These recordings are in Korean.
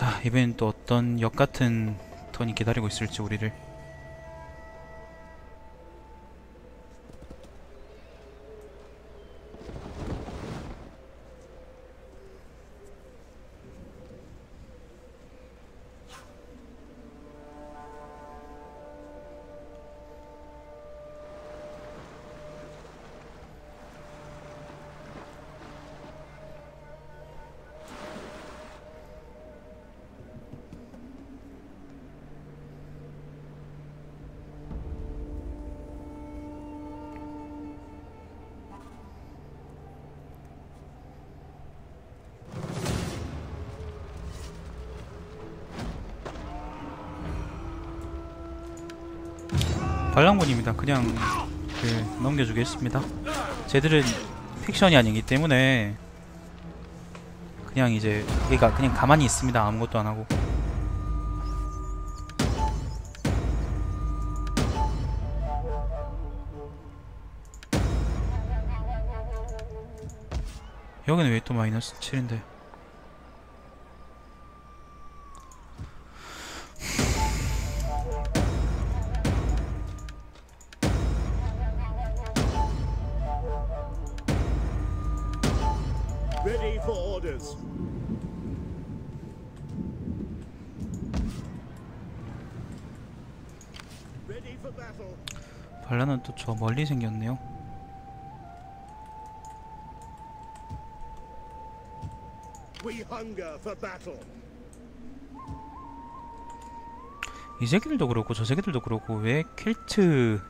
자 이번엔 또 어떤 역 같은 턴이 기다리고 있을지 우리를 발랑군입니다. 그냥 그 넘겨주겠습니다. 쟤들은 픽션이 아니기 때문에 그냥 이제 얘가 그냥 가만히 있습니다. 아무것도 안 하고. 여기는 왜 또 마이너스 7인데 저 멀리 생겼네요. 이 새끼들도 그렇고 저 새끼들도 그렇고 왜 켈트.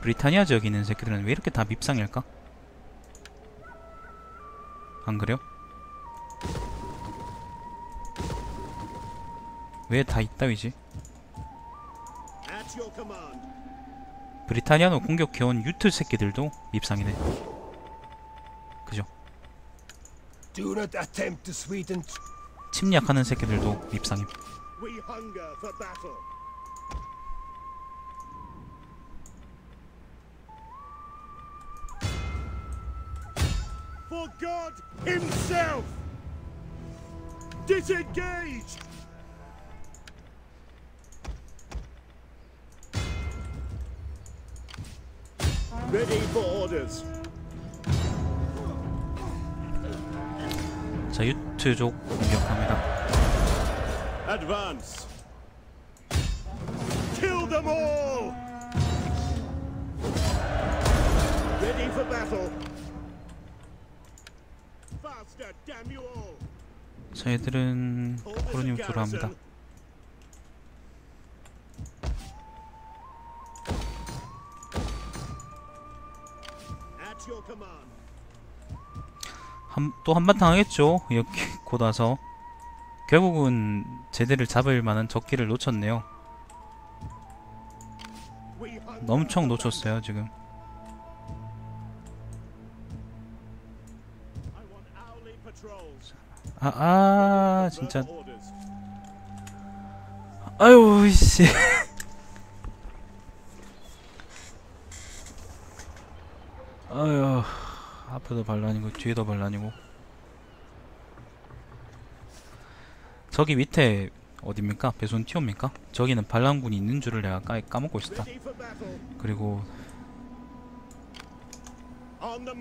브리타니아 지역에 있는 새끼들은 왜 이렇게 다 밉상일까? 안 그래요? 왜 다 이따위지? 브리타니아로 공격해온 유트 새끼들도 밉상이네 그죠? 침략하는 새끼들도 밉상임. For God Himself! Disengage! 자 유트 족 공격합니다 Advance! Kill them all! Ready for battle! Faster, damn you all! 자 얘들은 주로 합니다 한, 또 한바탕 하겠죠 이렇게 곧 와서 결국은 제대를 잡을 만한 적기를 놓쳤네요 엄청 놓쳤어요 지금. 아, 아 진짜. 아유 씨 아유 앞에도 반란이고 뒤에도 반란이고 저기 밑에 어딥니까? 배손 티오입니까? 저기는 반란군이 있는 줄을 내가 까, 까먹고 있었다 Ready for. 그리고 On the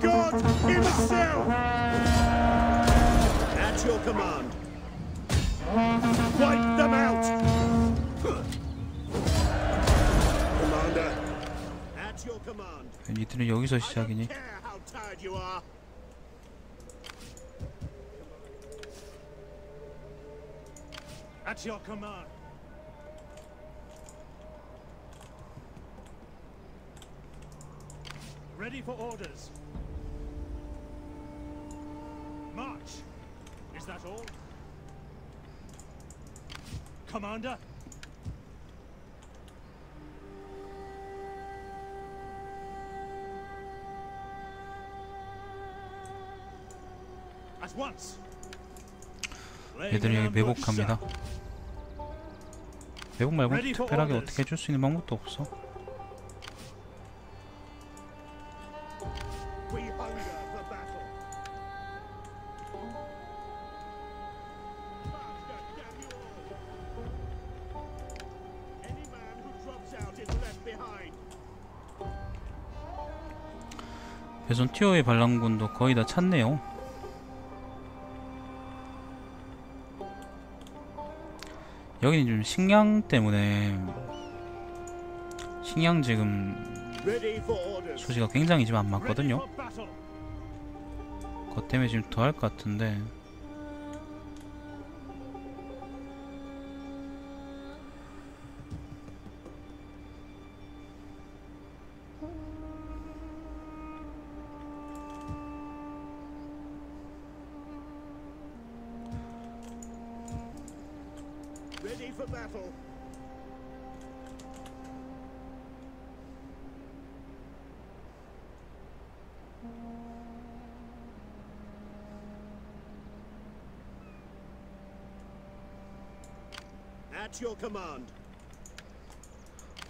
God Himself! At your command. Wipe them out! Commander. At your command. 니들은 여기서 I don't 시작이니? care how tired you are. At your command. Ready for orders. March. Is that all? Commander? At once. Ambush, 매복합니다. 매복 말고 특별하게. 어떻게 해줄 수 있는 방법도 없어 배선티오의 반란군도 거의 다 찼네요. 여기는 좀 식량 때문에 식량 지금. 소지가 굉장히 지금 안 Ready 맞거든요. 그것 때문에 지금 더 할 것 같은데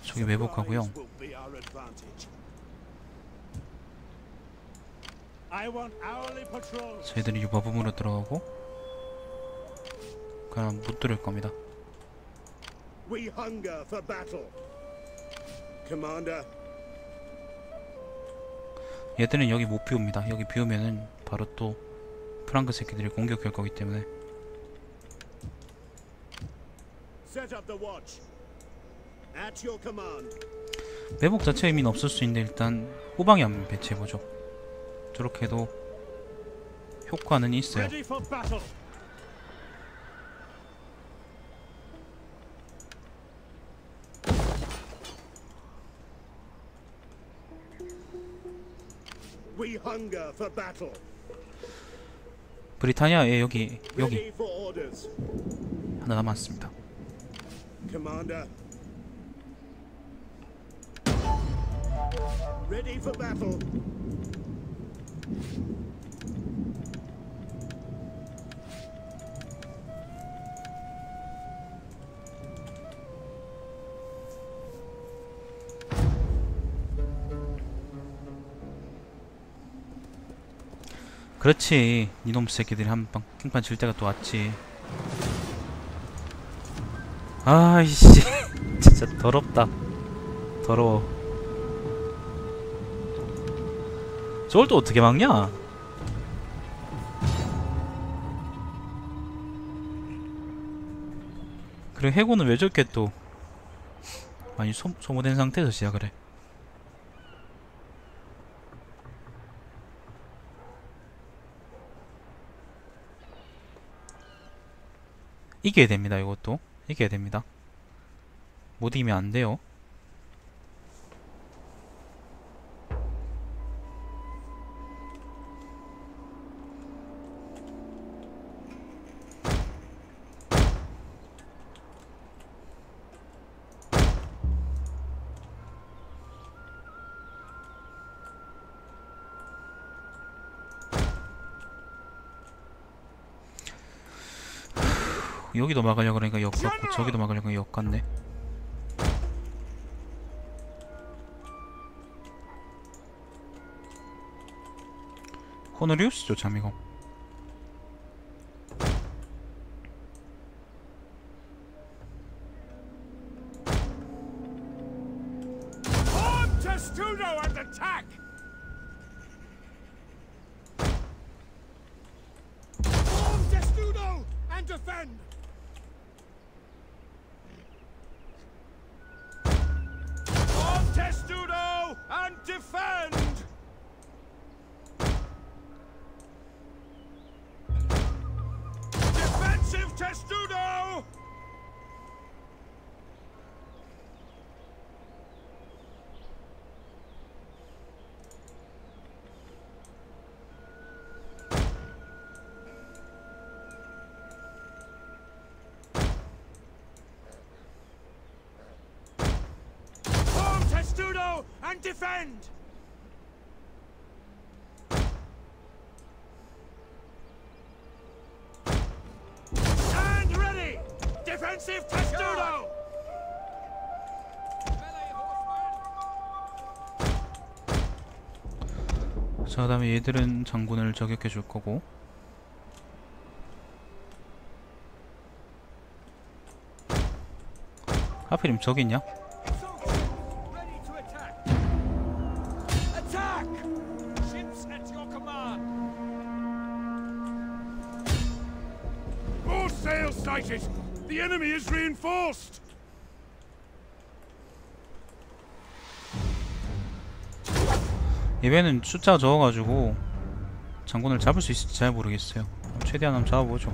저기 매복하고요. Surprise will be our advantage. I want hourly patrols. 저희들이 유바붐으로 들어가고 그럼 못 들을 겁니다. We hunger for battle. Commander, 얘들은 여기 못 비웁니다. 여기 비우면은 바로 또 프랑크 새끼들이 공격할 거기 때문에 set up the watch. At your command. 매복 자체 의미는 없을 수 있는데 일단 후방에 한번 배치해보죠. 저렇게 해도 효과는 있어요. Ready for battle. We hunger for battle. 브리타니아 예 여기 여기. 하나 남았습니다. Commander. Ready for battle. 그렇지 이놈 새끼들이 한방 킹판 질 때가 또 왔지. 아이씨 진짜 더럽다. 더러워. 저걸 또 어떻게 막냐? 그리고 해고는 왜 저렇게 또 많이 소, 소모된 상태에서 시작을 해? 이겨야 됩니다 이것도 이겨야 됩니다. 못 이기면 안 돼요 여기도 막으려고 그러니까 역 같고 저기도 막으려고 역 같네. 호노리우스죠 잠이고 and defend! Stand ready! Defensive Testudo! 자 그다음에 얘들은 장군을 저격해 줄 거고 하필이면 저기 있냐? 얘배는 숫자가 적어가지고 장군을 잡을 수 있을지 잘 모르겠어요. 최대한 한번 잡아보죠.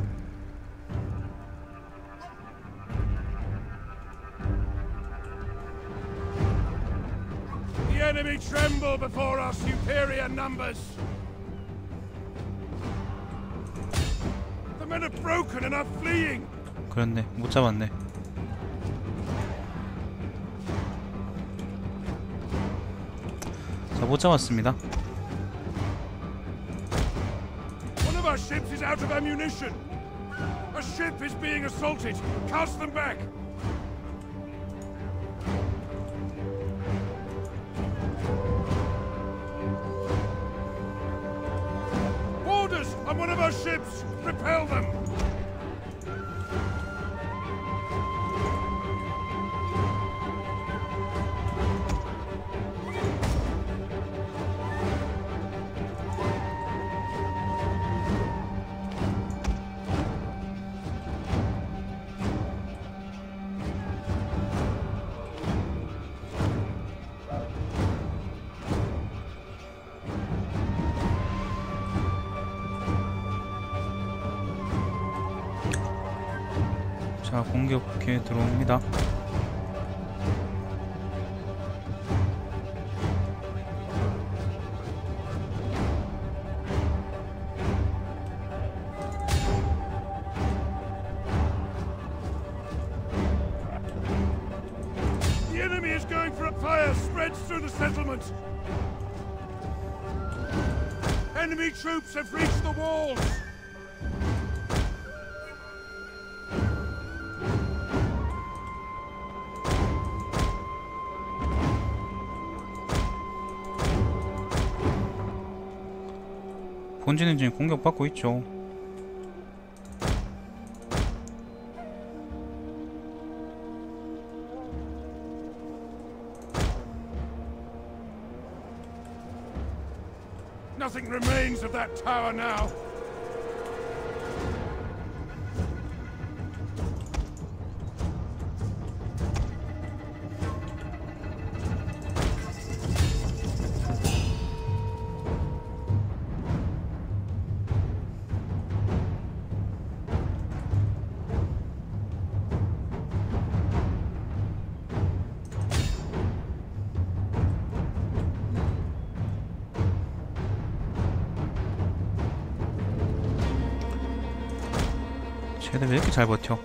그렇네, 못 잡았네. 자, 못 잡았습니다. One of our ships is out of ammunition! A ship is being assaulted! Cast them back! Boarders on one of our ships! Repel them! 자, 공격해 들어옵니다. 본진은 지금 공격받고 있죠. Nothing remains of that tower now. 잘 버텨?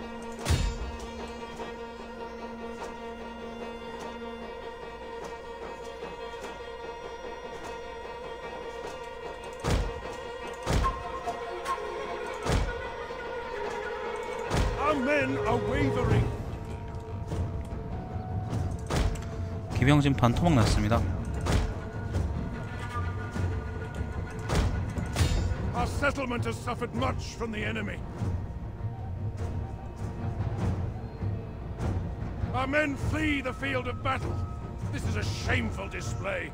Our men are wavering. 기병 지금 반토막 났습니다. Our settlement has suffered much from the enemy. Our men flee the field of battle. This is a shameful display.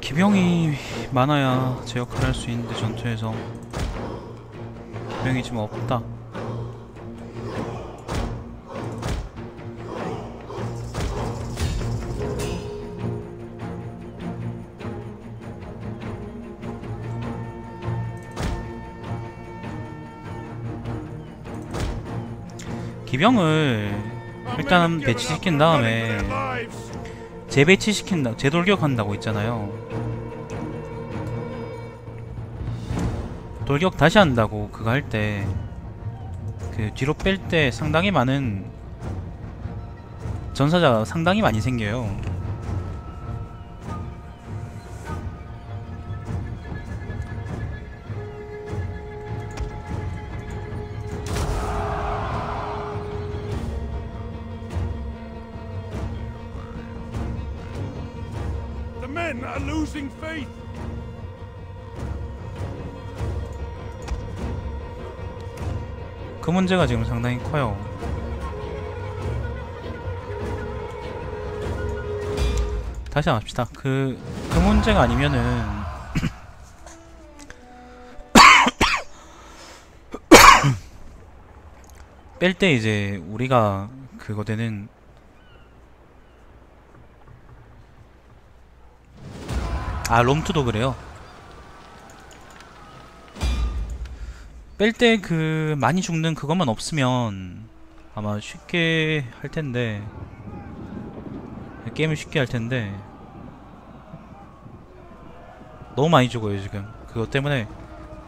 기병이 많아야 제 역할을 할 수 있는데 전투에서 기병이 지금 없다. 기병을 일단 배치시킨 다음에. 재배치시킨다, 재돌격한다고 있잖아요. 돌격 다시 한다고 그거 할 때 그 뒤로 뺄 때 상당히 많은 전사자가 상당히 많이 생겨요. 문제가 지금 상당히 커요. 다시 합시다. 그, 그 문제가 아니면은, 뺄 때 이제 우리가 그거 되는 아 롬투도 그래요 뺄 때 그 많이 죽는 그것만 없으면 아마 쉽게 할 텐데 게임을 쉽게 할 텐데 너무 많이 죽어요 지금. 그것 때문에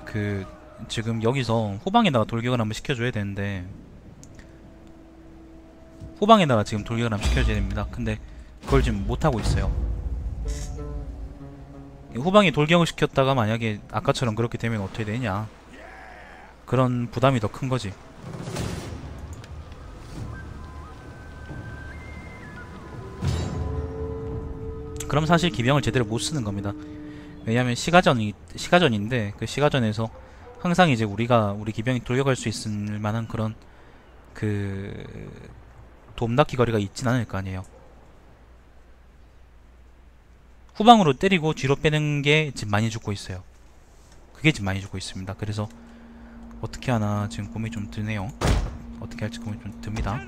그 지금 여기서 후방에다가 돌격을 한번 시켜줘야 되는데 후방에다가 지금 돌격을 한번 시켜줘야 됩니다. 근데 그걸 지금 못하고 있어요. 후방에 돌격을 시켰다가 만약에 아까처럼 그렇게 되면 어떻게 되냐 그런 부담이 더 큰 거지 그럼 사실 기병을 제대로 못 쓰는 겁니다 왜냐면 시가전이 시가전인데 그 시가전에서 항상 이제 우리가 우리 기병이 돌격할 수 있을 만한 그런 그 돔닫기 거리가 있진 않을 거 아니에요 후방으로 때리고 뒤로 빼는 게 지금 많이 죽고 있어요. 그게 지금 많이 죽고 있습니다. 그래서 어떻게 하나 지금 고민이 좀 드네요. 어떻게 할지 고민이 좀 듭니다.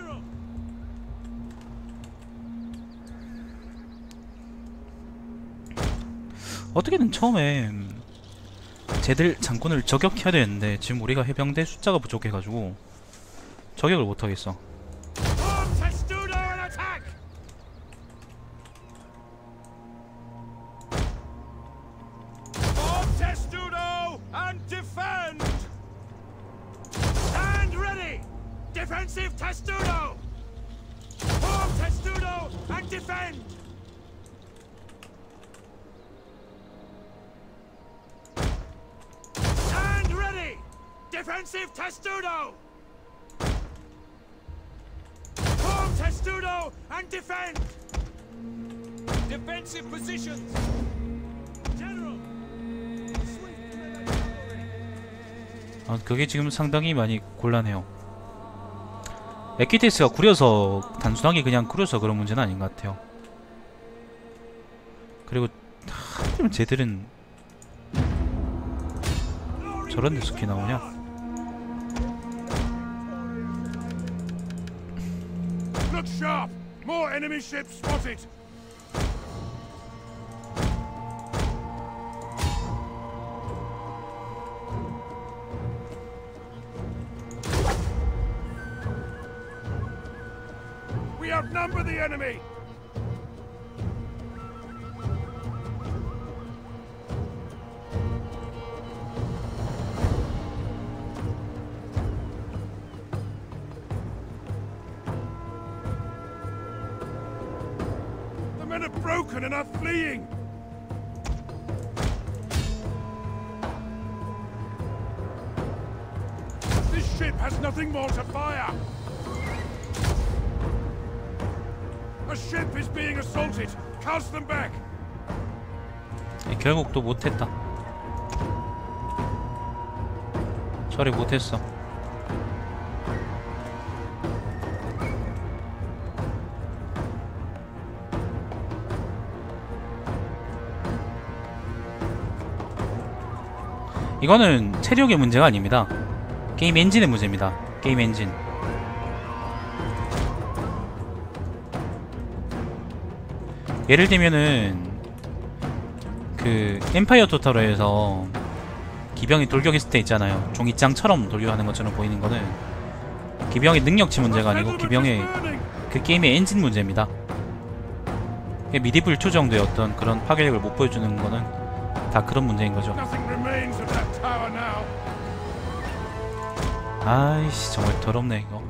어떻게든 처음에 쟤들 장군을 저격해야 되는데 지금 우리가 해병대 숫자가 부족해가지고 저격을 못하겠어. Defensive Testudo! Form Testudo and defend! Stand ready! Defensive Testudo! Form Testudo and defend! Defensive positions! 아, 그게 지금 상당히 많이 곤란해요. 에키테스가 구려서 단순하게 그냥 구려서 그런 문제는 아닌 것 같아요. 그리고 하필이면 쟤들은 저런 데 스키 나오냐? Look sharp! More enemy ships spotted! Outnumber the enemy! The men are broken and are fleeing! This ship has nothing more to fire! 결국 또 못했다. 처리 못했어. 이거는 체력의 문제가 아닙니다. 게임 엔진의 문제입니다. 게임 엔진. 예를 들면은 그 Empire Total에서 기병이 돌격했을 때 있잖아요. 종잇장처럼 돌격하는 것처럼 보이는 거는 기병의 능력치 문제가 아니고 기병의 그 게임의 엔진 문제입니다. Medieval 2 정도의 어떤 그런 파괴력을 못 보여주는 거는 다 그런 문제인 거죠. 아이씨 정말 더럽네 이거.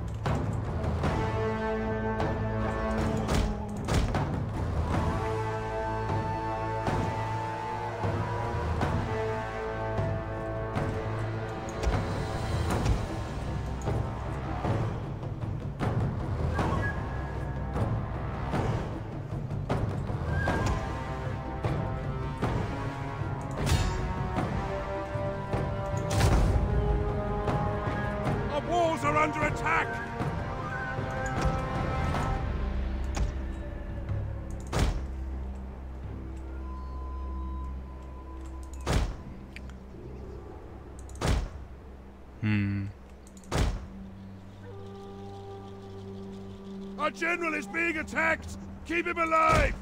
General is being attacked! Keep him alive!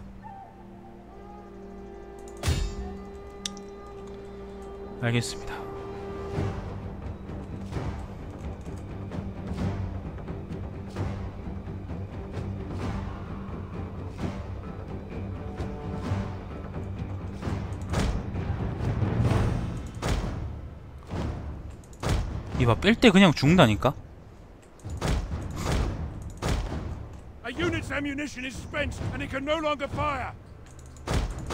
알겠습니다. 이봐 뺄 때 그냥 죽는다니까?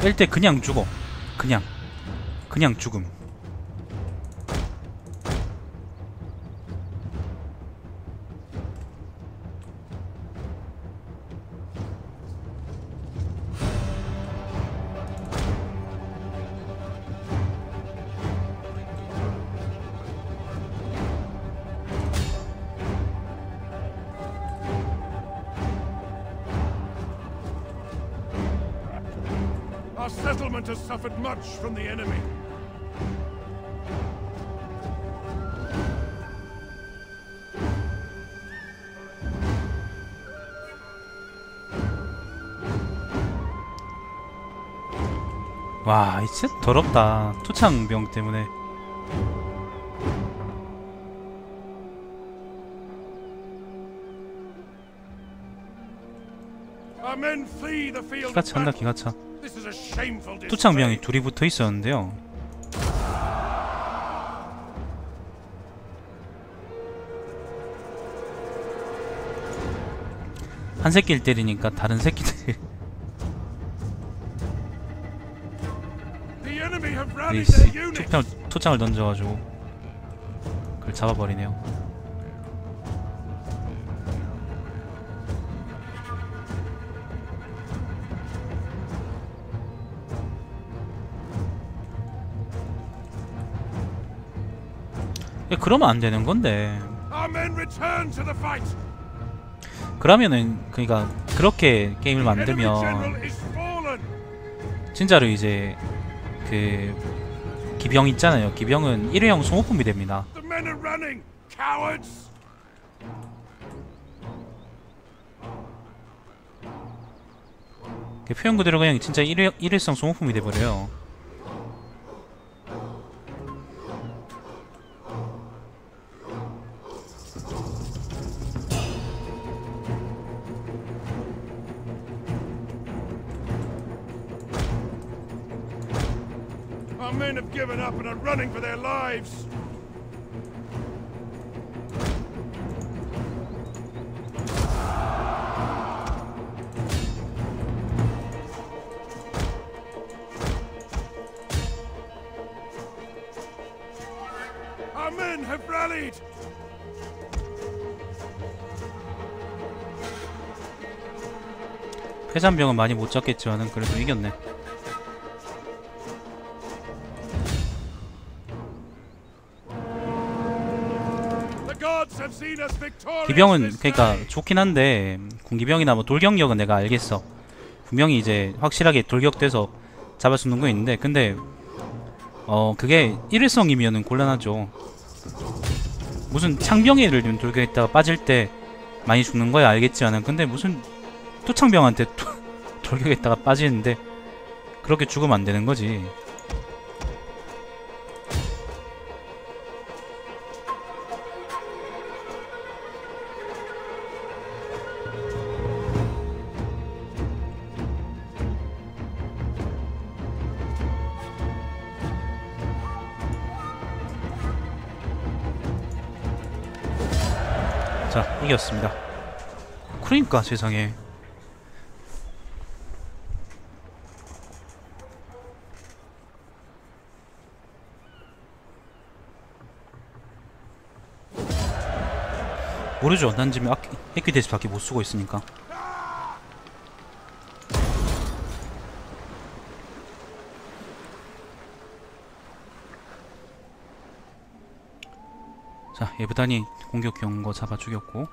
뺄때 그냥 죽어. 그냥. 그냥 죽음 much from the enemy. 와, 이 진짜 더럽다. 투창병 때문에. Our men flee the field 기가 of 찬다, battle. 기가 차. 투창병이 둘이 붙어 있었는데요. 한 새끼를 때리니까 다른 새끼들이 The enemy have 이 rallied 씨, their units. 투창, 투창을 던져가지고 그걸 잡아버리네요. 그러면 안 되는 건데. 그러면은 그러니까 그렇게 게임을 만들면. 진짜로 이제 그 기병 있잖아요. 기병은 일회용 소모품이 됩니다. 그 표현 그대로 그냥 진짜 일회, 일회성 소모품이 돼버려요. Our men have given up and are running for their lives. Our men have rallied. 회전병은 많이 못 잡겠지만은 그래도 이겼네. 기병은 this 그러니까. 좋긴 한데 군기병이나 뭐 돌격력은 내가 알겠어. 분명히 이제 확실하게 돌격돼서 잡을 수 있는 거 있는데 근데 어 그게 일회성이면은 곤란하죠. 무슨 창병이 예를 들면 돌격했다가 빠질 때 많이 죽는 거야 알겠지만은 근데 무슨 투창병한테 투- 돌격했다가 빠지는데 그렇게 죽으면 안 되는 거지. 그러니까 세상에 모르죠. 난 지금 악- 에퀴데스 밖에 못 쓰고 있으니까. 자, 예브단이 공격 온거 잡아 죽였고.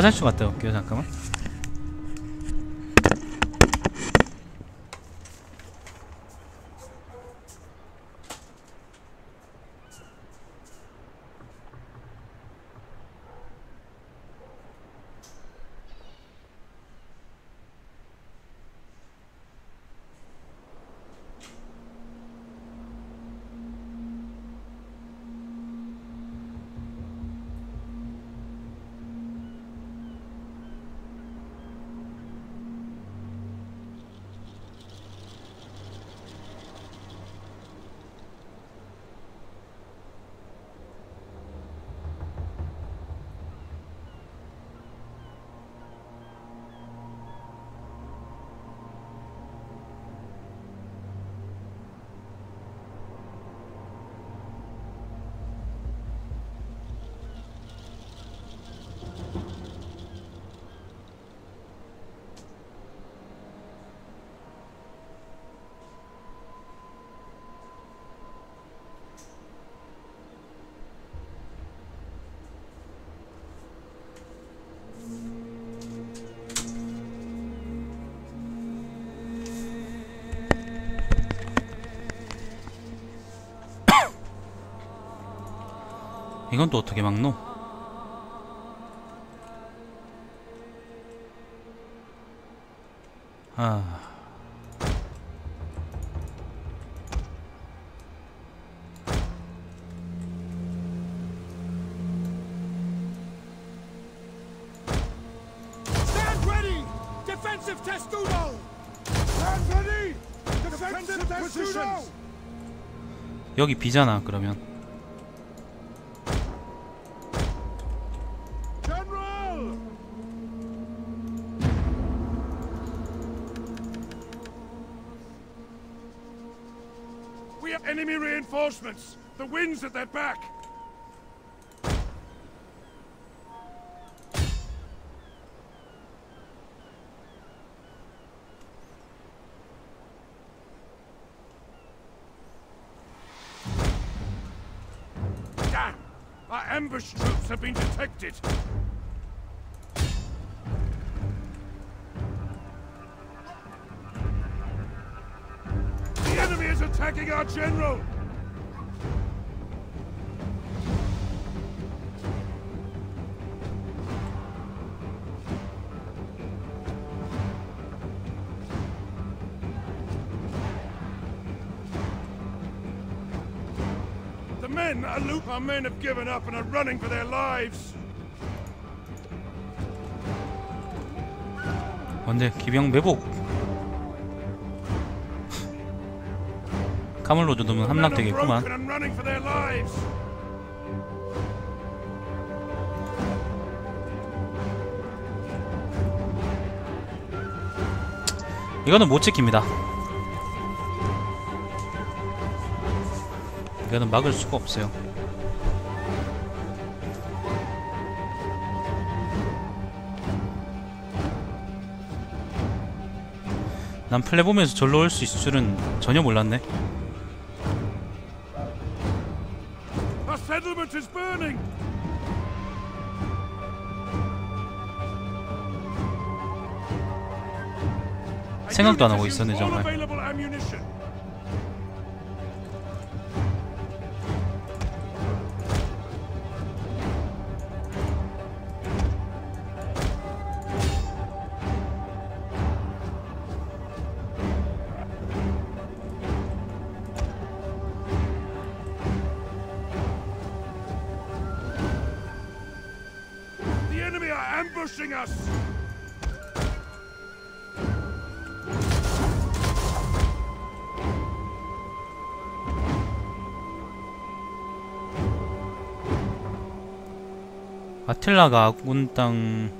화장실 갔다 올게요 잠깐만 이건 또 어떻게 막노? 아! 여기 비잖아 그러면 reinforcements. The wind's at their back. Damn! Our ambush troops have been detected. The enemy is attacking our general! Are loop. Our men have given up and are running for their lives. 근데 기병 매복 men are 함락되겠구만. 이거는 못 지킵니다 이거는 막을 수가 없어요. 난 플레 보면서 절로 올 수 있을 줄은 전혀 몰랐네. 생각도 안 하고 있었네, 정말. Ambushing us! 아틸라가 아군 땅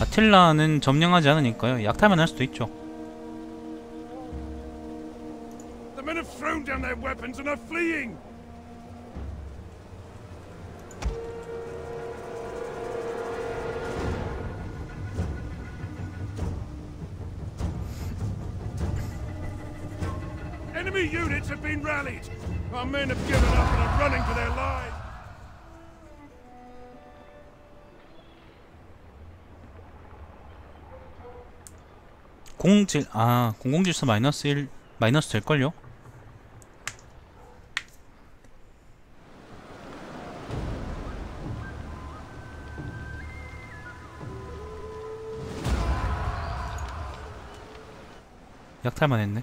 아틸라는 점령하지 않으니까요 약탈만 할 수도 있죠 The men have thrown down their weapons and are fleeing! Rallied. Our men have given up and are running for their lives. 공질 아 공공질서 마이너스 1 마이너스 될걸요? 약탈만 했네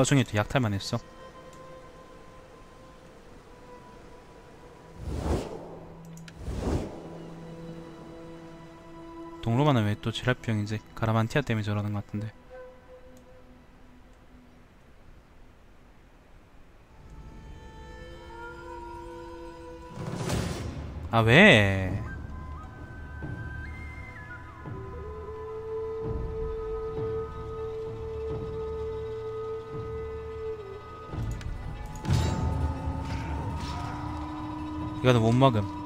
와중에 또 약탈만 했어 동로만은 왜 또 지랄병이지? 가라만티아 때문에 저러는 것 같은데. 아 왜? 이거는 못 막음.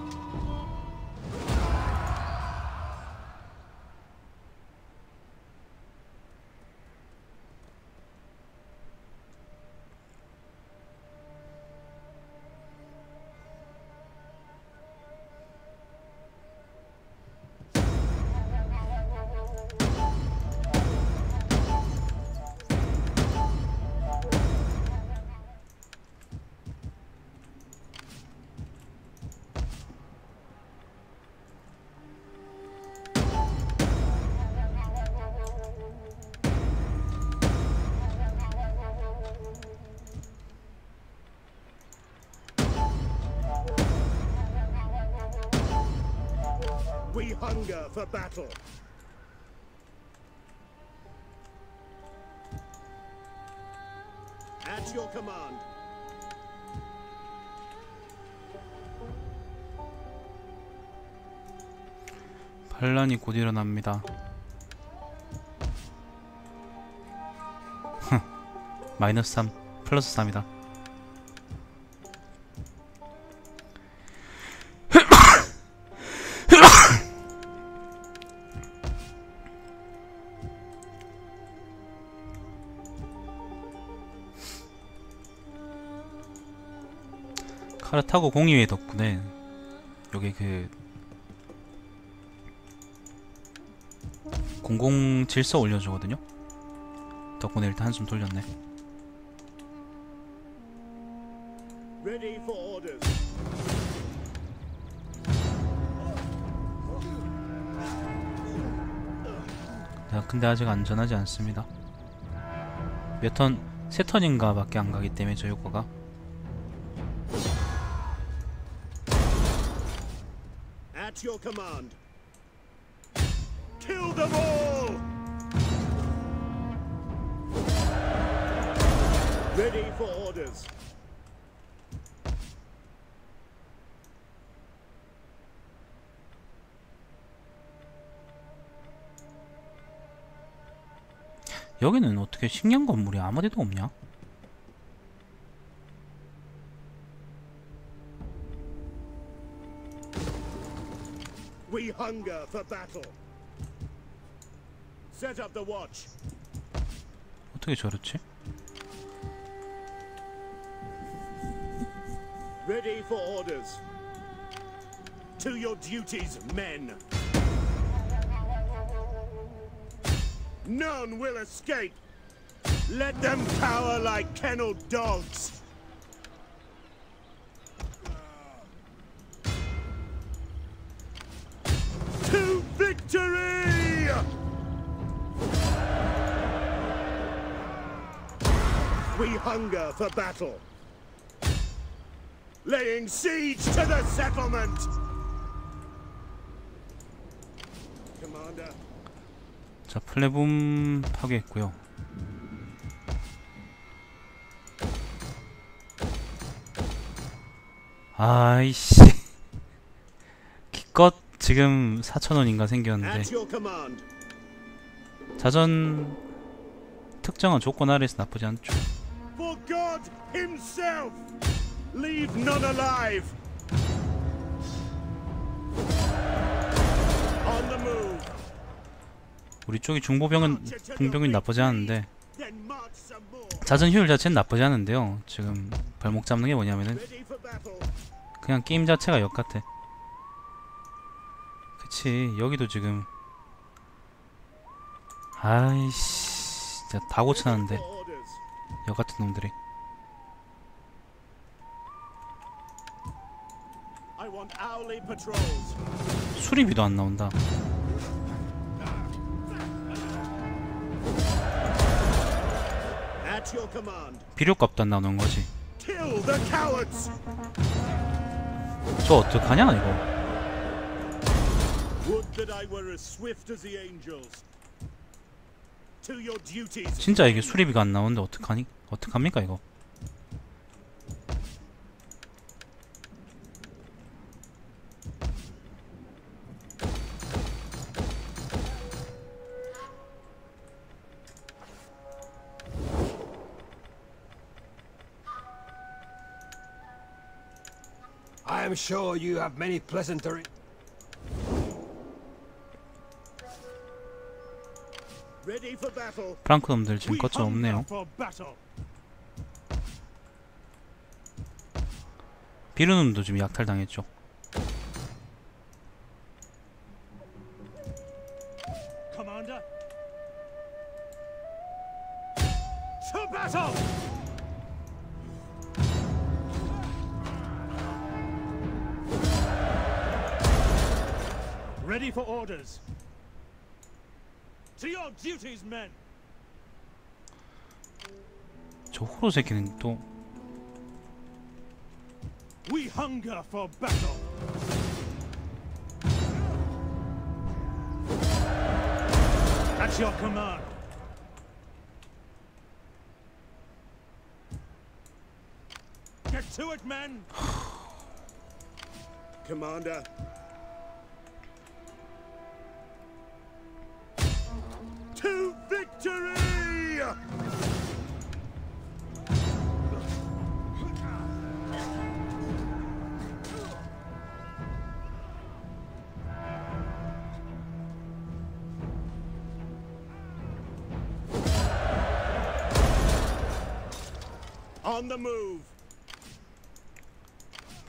Hunger for battle. At your command. 반란이 곧 일어납니다. 흥, 마이너스 3, 플러스 3이다. 카르타고 공의회 덕분에 여기 그 공공 질서 올려주거든요. 덕분에 일단 한숨 돌렸네. 자, 근데 아직 안전하지 않습니다. 몇 턴, 세 턴인가 밖에 안 가기 때문에 저 효과가 your command. Kill them all! Ready for orders. 여기는 어떻게 식량 건물이 아무데도 없냐? We hunger for battle. Set up the watch. 어떻게 저렇지? Ready for orders. To your duties, men. None will escape. Let them cower like kenneled dogs. Hunger for battle. Laying siege to the settlement! Commander, 자, 플레봄 파괴했고요. 아이씨. 기껏 지금 4,000원인가 생겼는데. 자전 특정한 조건 아래서 나쁘지 않죠. God himself! Leave none alive! On the move! 우리 쪽이 중보병은 동병이 나쁘지 않은데 자전 효율 자체는 나쁘지 않은데요. 지금 발목 잡는 게 뭐냐면은 그냥 게임 자체가 역같아. 그치 여기도 지금. 아이씨 진짜 다 고쳐놨는데. 역같은 놈들이. 수리비도 안 나온다. 비료값도 안 나오는 거지. 저 어떡하냐 이거. 진짜 이게 수리비가 안 나오는데 어떡하니? 어떡합니까 이거? I am sure you have many pleasanter... 프랑크 놈들 지금 거점 없네요 비르 놈도 지금 약탈당했죠 To your duties, men! We hunger for battle. At your command. Get to it, men. Commander,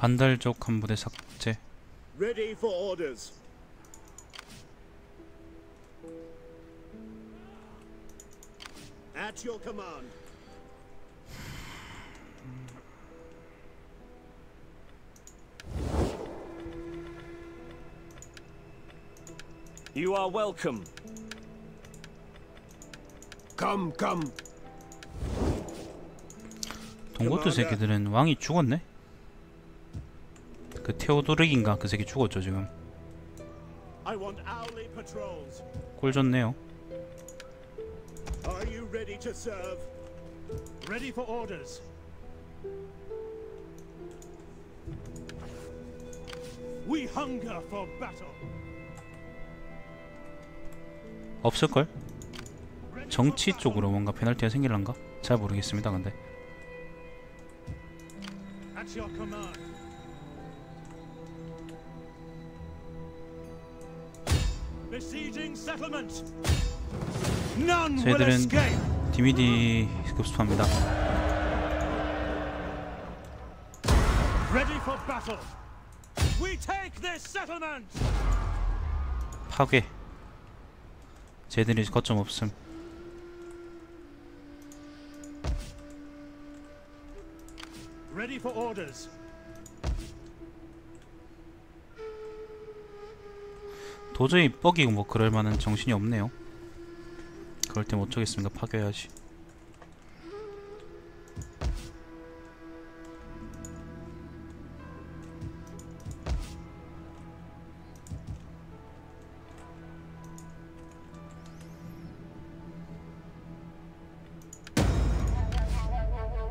반달족 간부대 삭제 You are welcome. Come, come. 동고트 새끼들은 왕이 죽었네. 그 테오도르인가? 그 새끼 죽었죠 지금. 꼴 좋네요. 없을걸? 정치 쪽으로 뭔가 페널티가 생길란가? 잘 모르겠습니다 근데. 저희들은 디미디 급습합니다. 파괴. 쟤들이 거점 없음. Ready for orders. 도저히 뻑이고 뭐 그럴 만한 정신이 없네요 그럴 땐 어쩌겠습니까 파괴해야지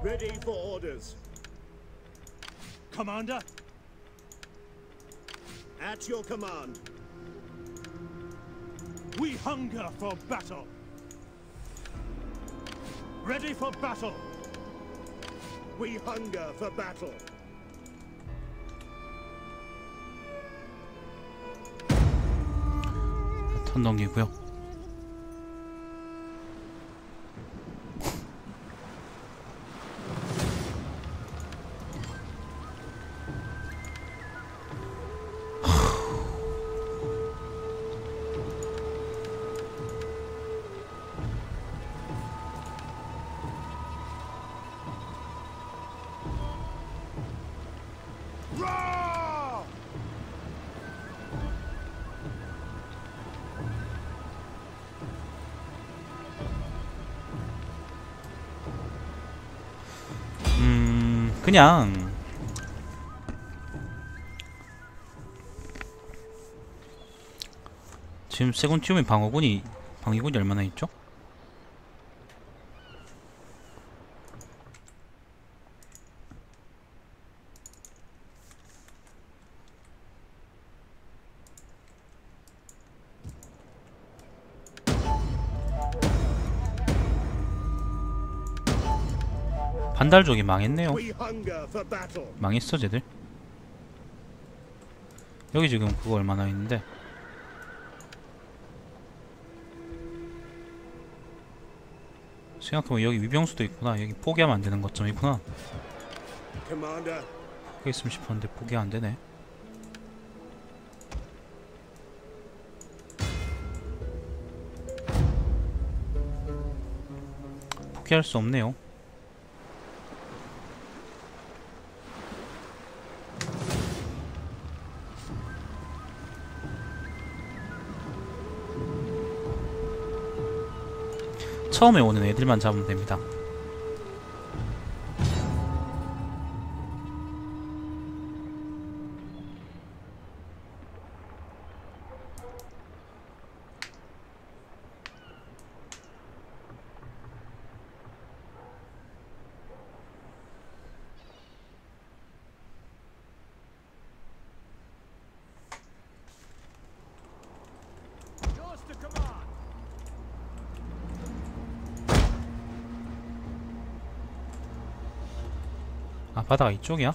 Ready for orders. Commander? At your command. We hunger for battle. Ready for battle. We hunger for battle. 선동이고요. 그냥 지금 세군티움의 방어군이 방위군이 얼마나 있죠? 반달족이 망했네요. 망했어 쟤들. 여기 지금 그거 얼마나 있는데? 생각해보면 여기 위병수도 있구나. 여기 포기하면 안 되는 것점 이구나. Commander, 포기했으면 싶었는데 포기 안 되네. 포기할 수 없네요 처음에 오는 애들만 잡으면 됩니다 바다가 이쪽이야?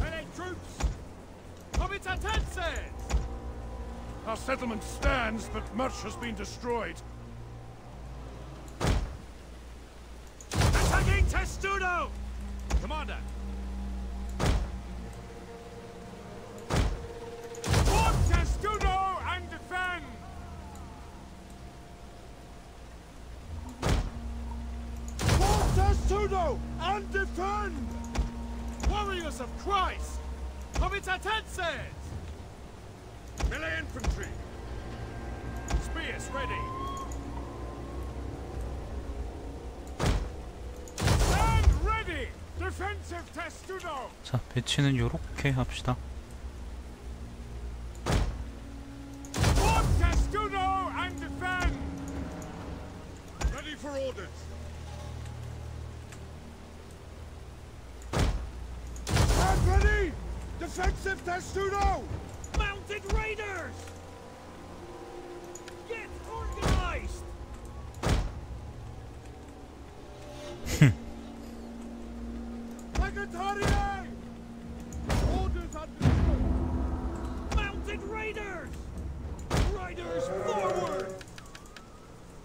Ready, troops! Comitatenses! Our settlement stands, but much has been destroyed. Testudo and defend! Warriors of Christ! Comitatenses! Melee infantry! Spears ready! 자 배치는 요렇게 합시다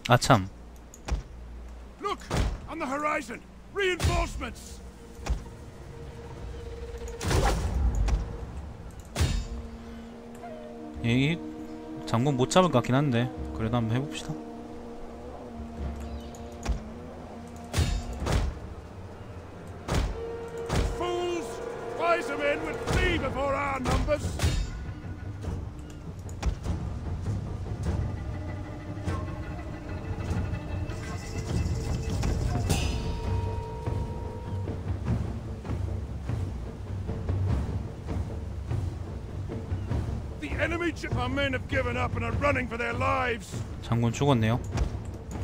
아참 Look! On the horizon! Reinforcements! 이 장군 못 잡을 것 같긴 한데 그래도 한번 해봅시다 men have given up and are running for their lives! 장군 죽었네요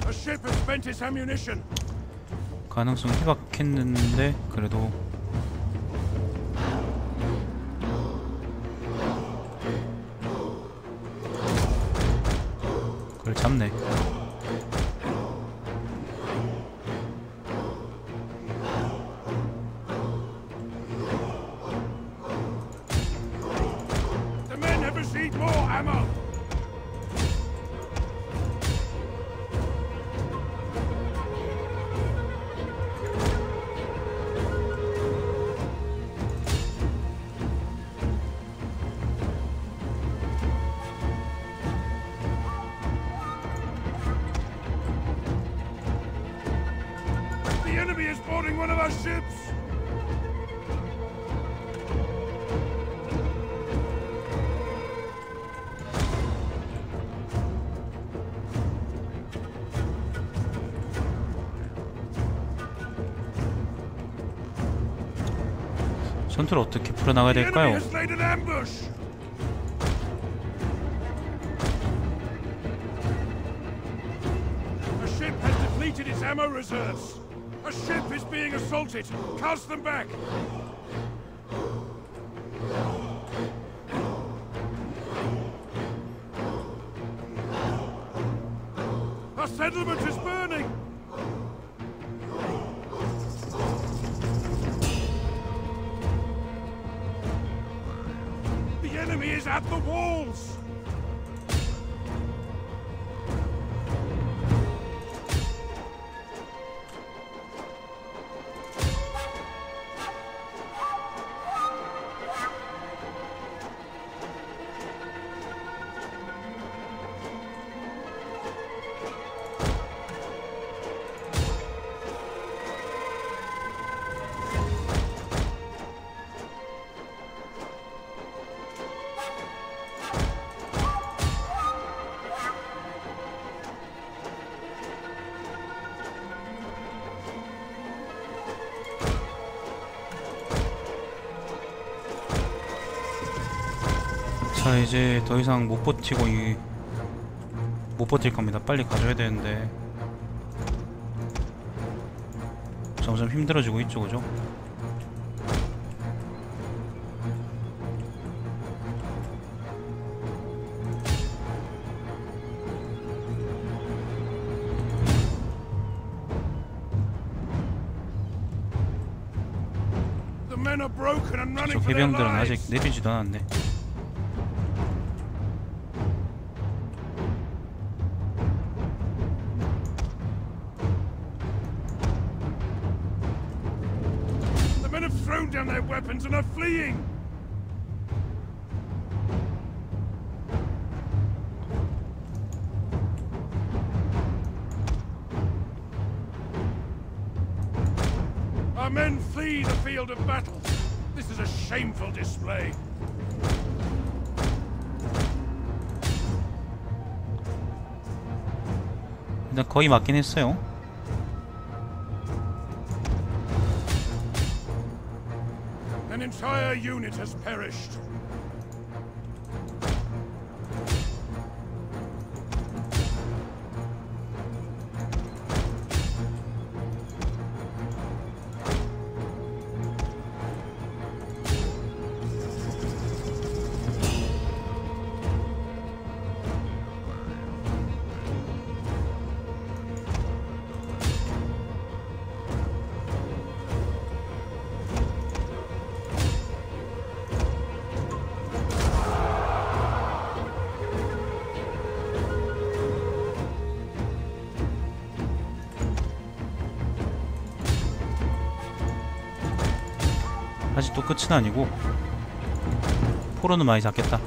A ship has spent its ammunition! 가능성 희박했는데 그래도 그걸 잡네 our ships! 전투를 어떻게 풀어나가야 The enemy 될까요? has laid an ambush! A ship has depleted its ammo reserves! Ship is being assaulted! Cast them back! 자 이제 더 이상 못 버티고 이 못 버틸 겁니다. 빨리 가져야 되는데 점점 힘들어지고 있죠, 그죠? 저 해병들은! 아직 내리지도 않았네. fleeing! Our men flee the field of battle. This is a shameful display. 일단 거의 맞긴 했어요. unit has perished. 끝은 아니고 포로는 많이 잡겠다.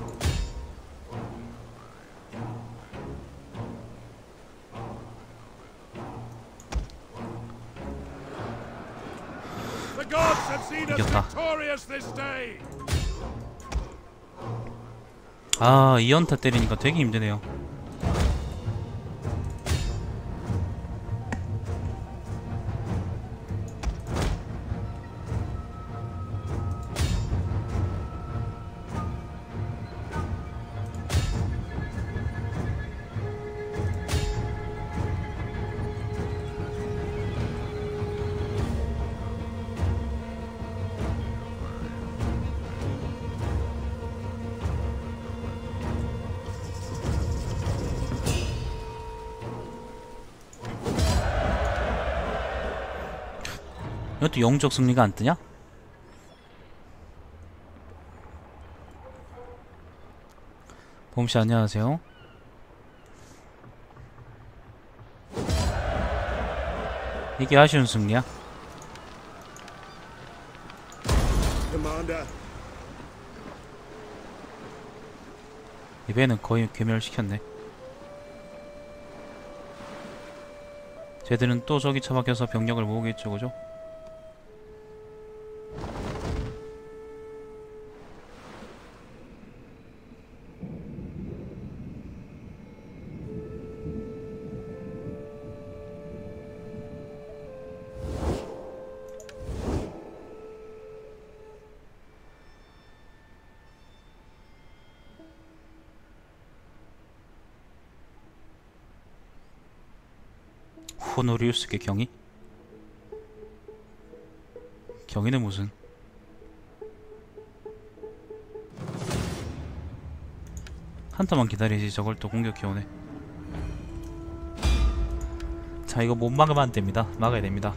이겼다. 아, 이 연타 때리니까 되게 힘드네요. 이것도 영적 승리가 안 뜨냐? 봄씨 안녕하세요. 이게 아쉬운 승리야? 이배는 거의 괴멸시켰네. 쟤들은 또 저기 처박혀서 병력을 모으겠죠 그죠? 호노리우스의 경위? 경위는 무슨? 한타만 기다리지 저걸 또 공격해오네 자 이거 못 막으면 안됩니다 막아야 됩니다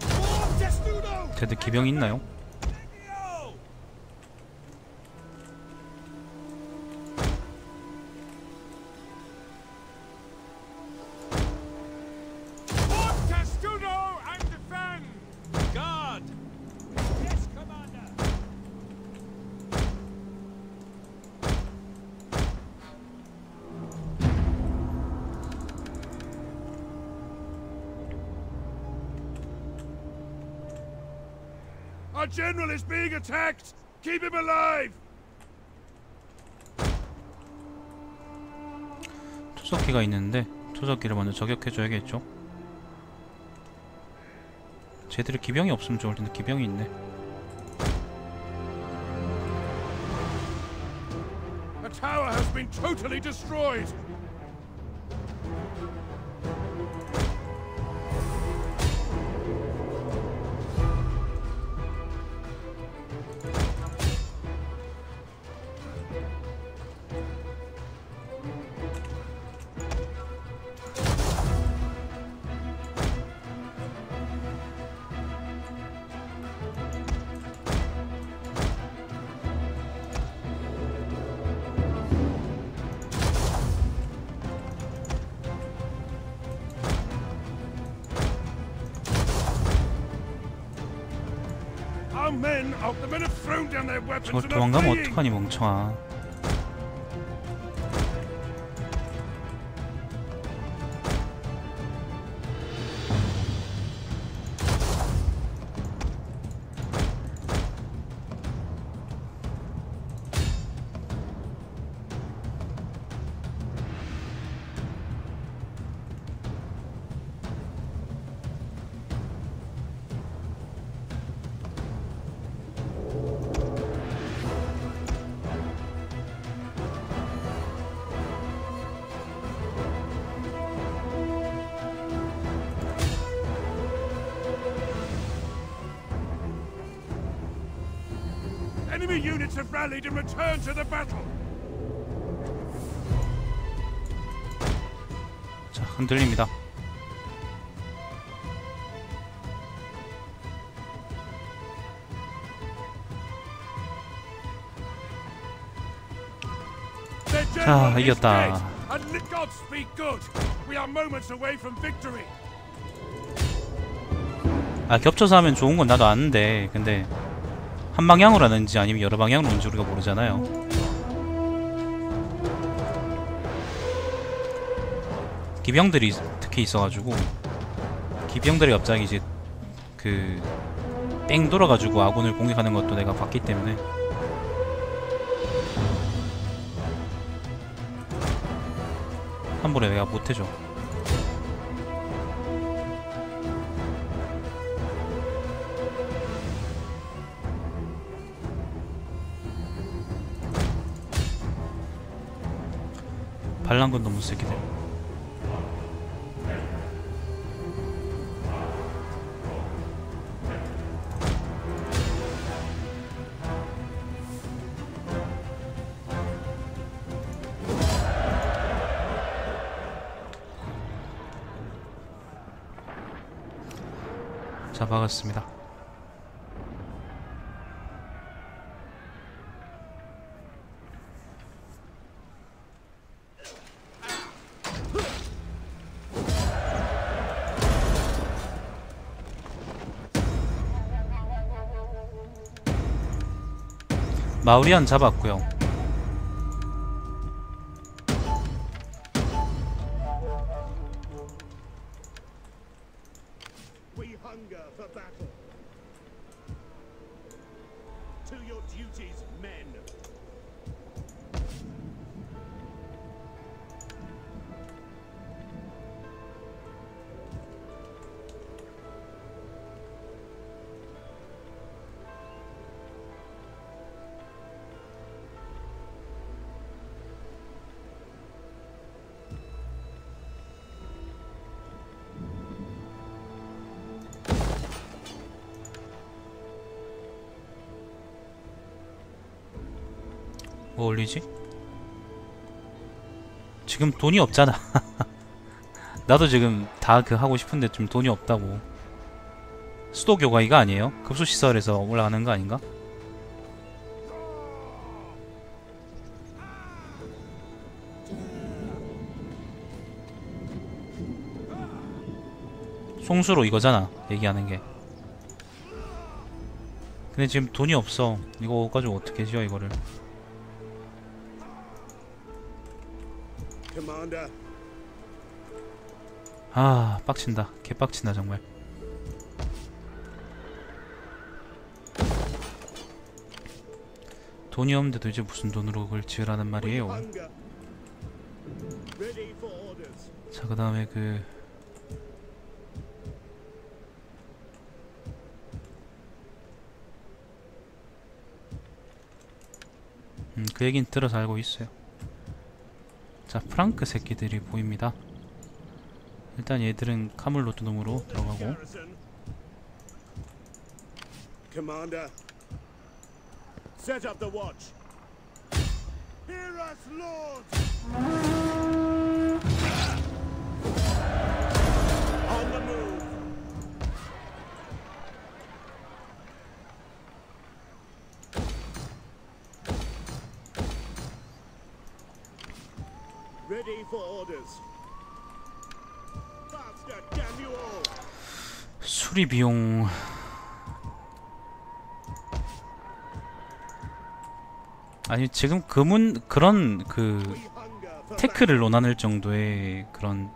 Form testudo! 쟤들 기병이 있나요? General is being attacked! Keep him alive! 투석기가 있는데 투석기를 먼저 저격해줘야겠죠 쟤들이 기병이 없으면 좋을 텐데 기병이 있네 The tower has been totally destroyed! 저걸 도망가면! 어떡하니 멍청아 Enemy units have rallied and returned to the battle! 자 흔들립니다 자, 이겼다. 아 겹쳐서 하면 좋은 건 나도 아는데 근데 한 방향으로 하는지 아니면 여러 방향으로 하는지 우리가 모르잖아요. 기병들이 특히 있어가지고 기병들이 갑자기 이제 그땡 돌아가지고 아군을 공격하는 것도 내가 봤기 때문에. 함부로 내가 못해줘 반란군 놈의 새끼들 잡아갔습니다 마우리안 잡았고요 뭐 올리지? 지금 돈이 없잖아. 나도 지금 다 그 하고 싶은데 좀 돈이 없다고. 수도 교가 이거 아니에요? 급수 시설에서 올라가는 거 아닌가? 송수로 이거잖아. 얘기하는 게. 근데 지금 돈이 없어. 이거 가지고 어떻게 지어 이거를? 아 빡친다. 개빡친다 정말. 돈이 없는데도 이제 무슨 돈으로 그걸 지으라는 말이에요. 자 그 다음에 그 음, 그 얘긴 들어서 알고 있어요 자 프랑크 새끼들이 보입니다 일단 얘들은 카물로트 놈으로 들어가고 set up the watch. Hear us, Lord. 수리 비용. 아니 지금 그문 그런 그 테크를 논하는 정도의 그런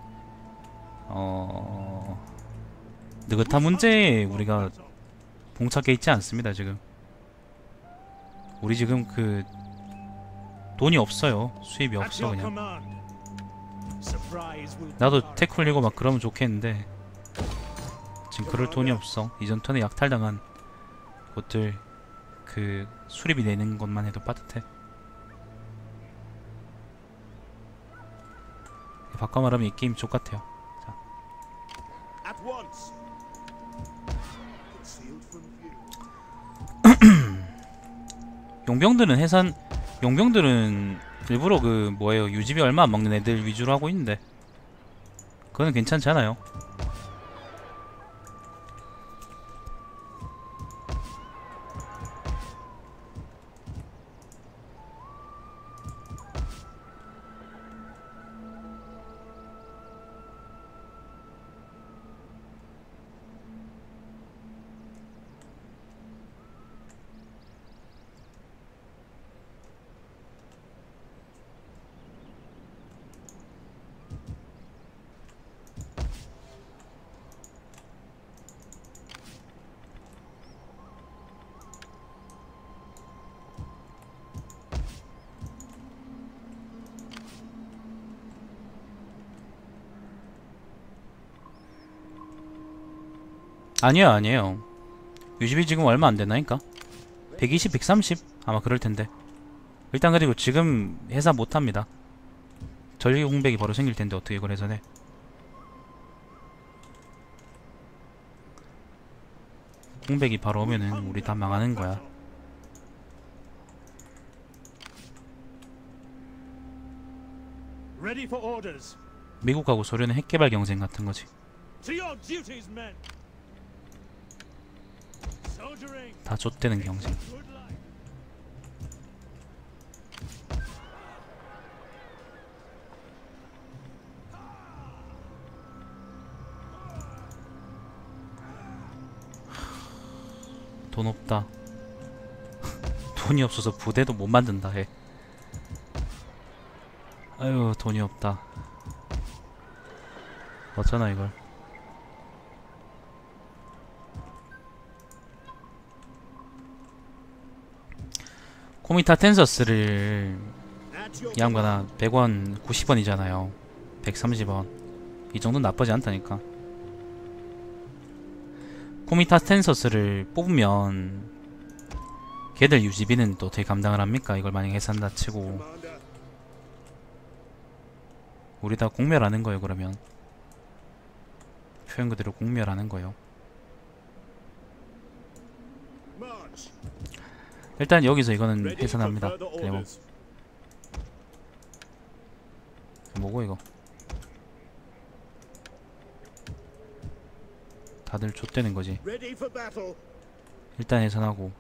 어 느긋한 문제에 우리가 봉착해 있지 않습니다 지금. 우리 지금 그 돈이 없어요. 수입이 없어 그냥 나도 올리고 막 그러면 좋겠는데 지금 그럴 돈이 없어. 이전 턴에 약탈당한 곳들 그 수리비 내는 것만 해도 빠듯해. 바꿔 말하면 이 게임 족같아요. view. 용병들은 해산 용병들은 일부러 그 뭐예요 유지비 얼마 안 먹는 애들 위주로 하고 있는데 그거는 괜찮지 않아요? 아니요 아니에요. 유지비 지금 얼마 안 되나니까? 120, 130 아마 그럴 텐데. 일단 그리고 지금 회사 못 합니다. 전리 공백이 바로 생길 텐데 어떻게 이걸 해서네? 공백이 바로 오면은 우리 다 망하는 거야. 미국하고 소련의 핵 개발 경쟁 같은 거지. To your duties, men. Soldiering. 다 좆되는 경쟁. 돈 없다. 돈이 없어서 부대도 못 만든다 해. 아유 돈이 없다. 어쩌나 이걸. 코미타 텐서스를 양반아 100원 90원이잖아요. 130원. 이 정도는 나쁘지 않다니까. 코미타 텐서스를 뽑으면 걔들 유지비는 또 어떻게 감당을 합니까? 이걸 만약에 해산다 치고. 우리 다 공멸하는 거예요 그러면. 표현 그대로 공멸하는 거예요. 일단 여기서 이거는 해산합니다. orders. 뭐고 이거? 다들 좆되는 거지. 일단 해산하고.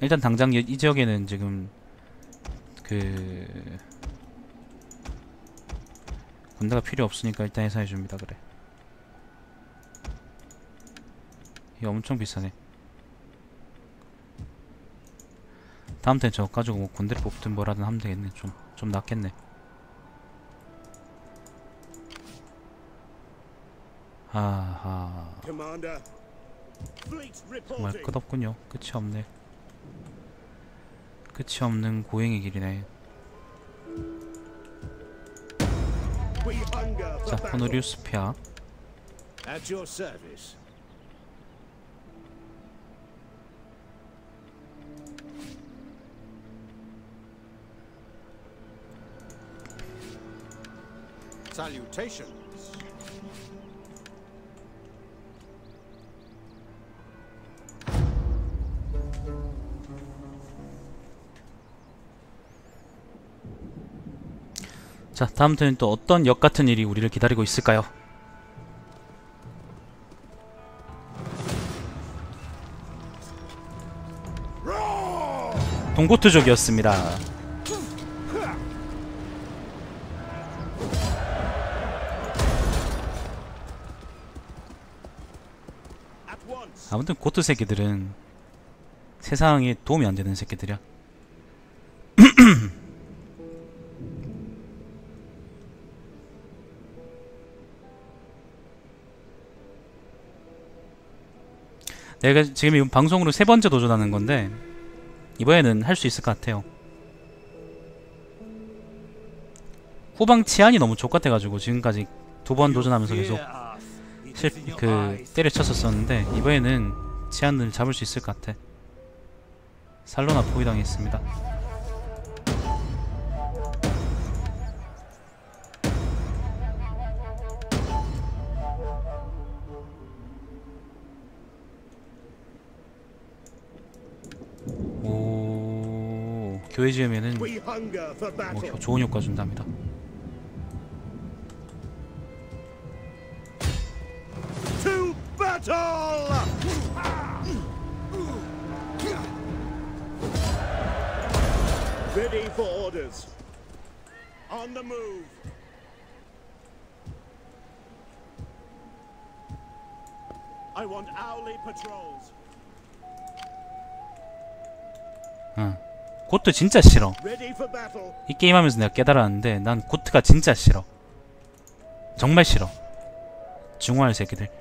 일단 당장 이, 이 지역에는 지금 그 군대가 필요 없으니까 일단 해산해 줍니다. 그래. 이거 엄청 비싸네 다음 땐 저거 가지고 뭐 군대를 뽑든 뭐라든 하면 되겠네 좀 좀 낫겠네 아하 정말. 끝없군요. 끝이 없네. 끝이 없는 고행의 길이네. 자. 호노리우스 피아. Salutations. 자, 다음 턴은 또 어떤 역 같은 일이 우리를 기다리고 있을까요? 동고트족이었습니다. 아무튼 고트 새끼들은 세상에 도움이 안 되는 새끼들이야. 내가 지금 이 방송으로 세 번째 도전하는 건데 이번에는 할 수 있을 것 같아요. 후방 치안이 너무 족같아가지고 지금까지 두 번 도전하면서 계속 실, 그 때려쳤었었는데 이번에는 치안을 잡을 수 있을 것 같아. 살로나 포위당했습니다. 오 교회 지으면은 뭐 좋은 효과 준답니다. Battle! Ready for orders. On the move. I want hourly patrols. 응. 고트 진짜 싫어. Ready for battle. 이 게임 하면서 내가 깨달았는데 난 고트가 진짜 싫어. 정말 싫어. 중화할 새끼들.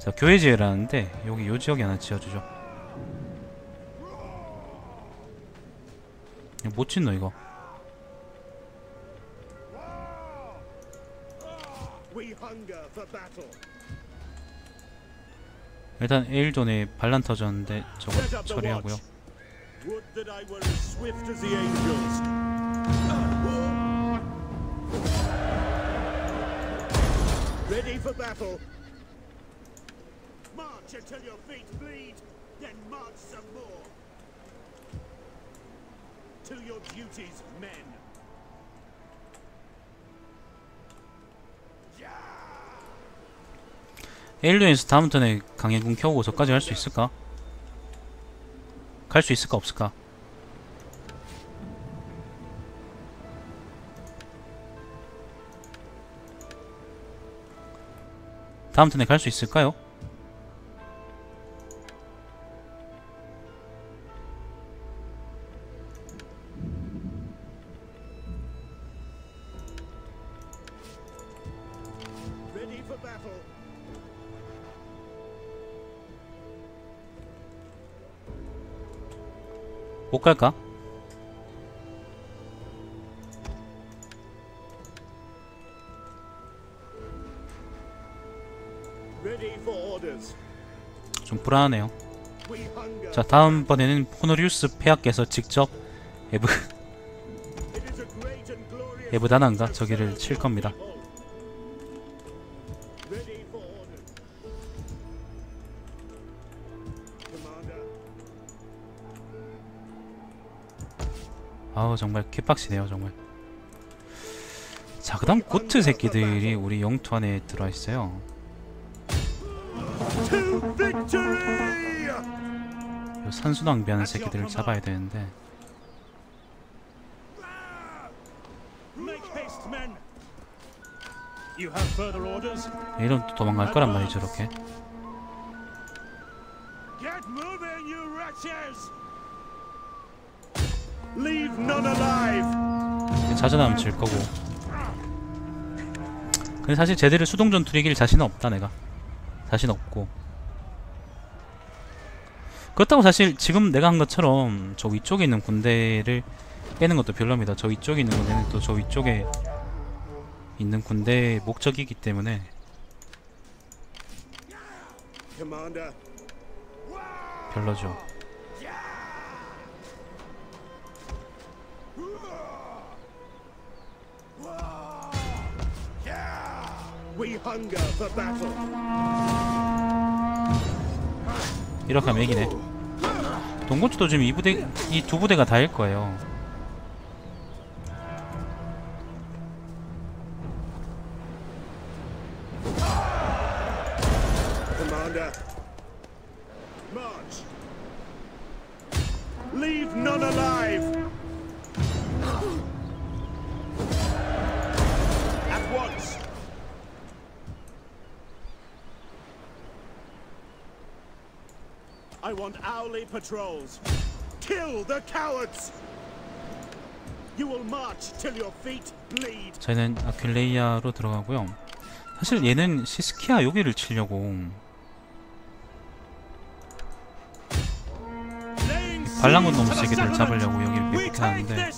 자, 교회 지으라는데 여기 요 지역에 하나 지어주죠. 못 짓노 이거. 일단 에일존에 반란 터졌는데 저거 처리하고요. Ready for battle. March until your feet bleed, then march some more. To your duties, men. 에일리언에서 다음 턴에 강해군 켜고 저까지 갈수 있을까? 갈 수 있을까 없을까? 다음 턴에 갈 수 있을까요? 못 갈까? 좀 불안하네요. 자 다음번에는 호노리우스 폐하께서 직접 에브 에브다난가 저기를 칠 겁니다. 정말 개빡치네요 정말. 자 그 다음 고트 새끼들이 우리 영토 안에 들어와 있어요. 산수 낭비하는 새끼들을 잡아야 되는데 또 도망갈 거란 말이죠 저렇게. 자전하면 질 거고. 근데 사실 제대로 수동 전투를 이길 자신은 없다 내가. 자신 없고. 그렇다고 사실 지금 내가 한 것처럼 저 위쪽에 있는 군대를 빼는 것도 별로입니다. 저 위쪽에 있는 군대는 또 저 위쪽에 있는 군대의 목적이기 때문에. 별로죠. Hunger for battle. 이렇게 하면 이기네. 동고추도 지금 이 부대, 이 두 부대가 다일 거예요. Owly patrols. Kill the cowards. You will march till your feet bleed. 저희는 아퀴레이아로 들어가고요. 사실 얘는 시스키아 여기를 치려고 반란군 놈 새끼들 잡으려고 여기를 밀고 하는데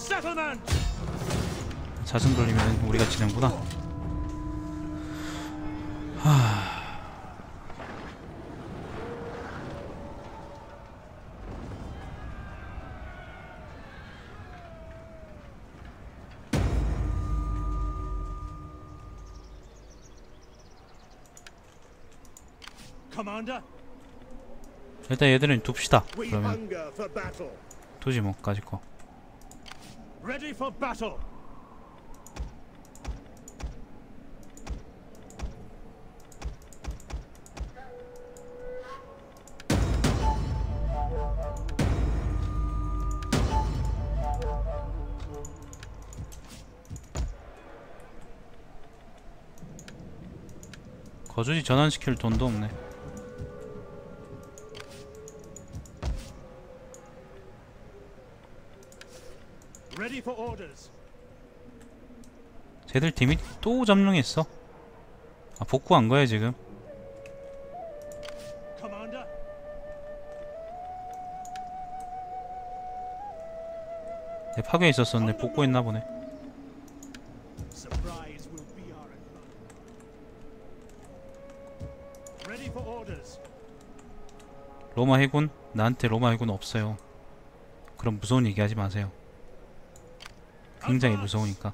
자전 돌리면 우리가 지는구나. Commander, 일단 얘들은 둡시다. 그러면. 두지 뭐 가질 거. Ready for battle. 거주지 전환시킬 돈도 없네. 쟤들 팀이 또 점령했어. 아 복구한 거야 지금. 내 파괴 있었었는데 복구했나 보네. 로마 해군 나한테 로마 해군 없어요. 그럼 무서운 얘기하지 마세요. 굉장히 무서우니까.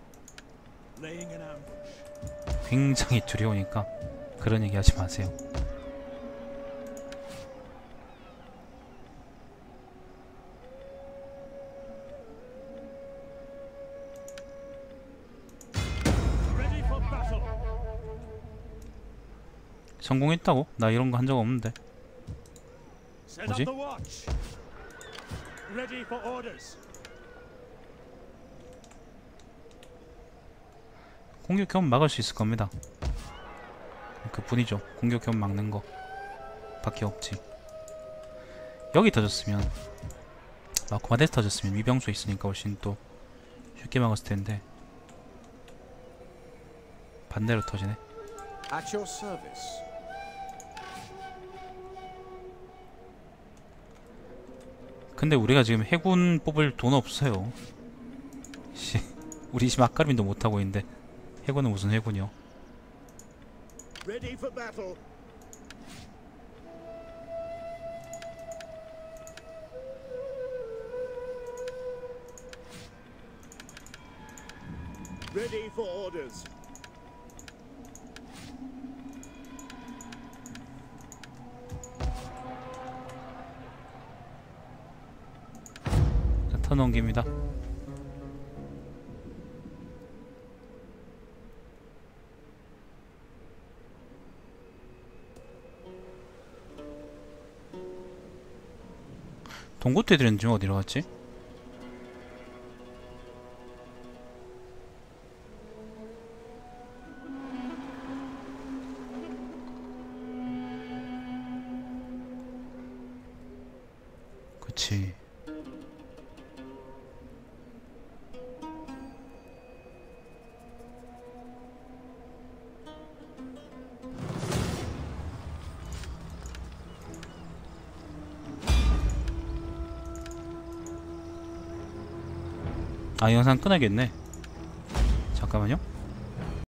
굉장히 두려우니까 그런 얘기 하지 마세요. 성공했다고? 나 이런 거 한 적 없는데. 뭐지? up the watch. Ready for orders. 공격 겸 막을 수 있을 겁니다. 그 분이죠. 공격 겸 막는 거 밖에 없지. 여기 터졌으면 마코마데스 터졌으면 위병수 있으니까 훨씬 또 쉽게 막았을 텐데 반대로 터지네. 근데 우리가 지금 해군 뽑을 돈 없어요. 씨, 우리 지금 아까림도 못 하고 있는데 해군은 무슨 해군이요? Ready for orders. 자, 턴 넘깁니다. 동고트 애들은 지금 어디로 갔지? 아 영상 끊어야겠네